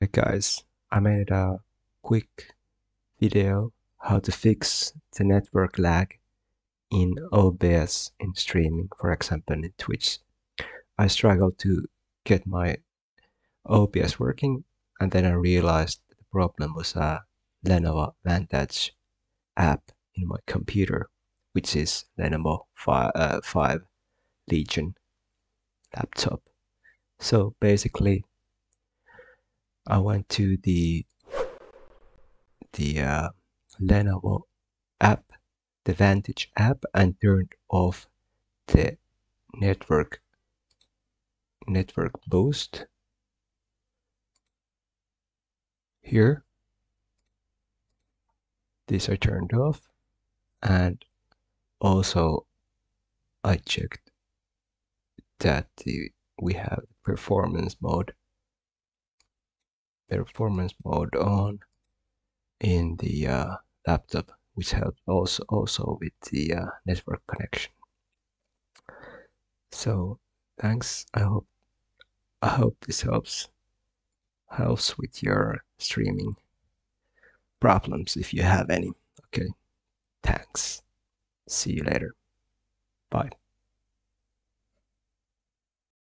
Hey guys, I made a quick video how to fix the network lag in OBS in streaming, for example in Twitch. I struggled to get my OBS working and then I realized the problem was a Lenovo Vantage app in my computer, which is Lenovo 5, uh, 5 Legion laptop. So basically I went to the the uh, Lenovo app, the Vantage app, and turned off the network network boost. Here, these are turned off, and also I checked that the, we have performance mode performance mode on in the uh, laptop, which helps also also with the uh, network connection. So thanks. I hope I hope this helps helps with your streaming problems if you have any. Okay. Thanks. See you later. Bye.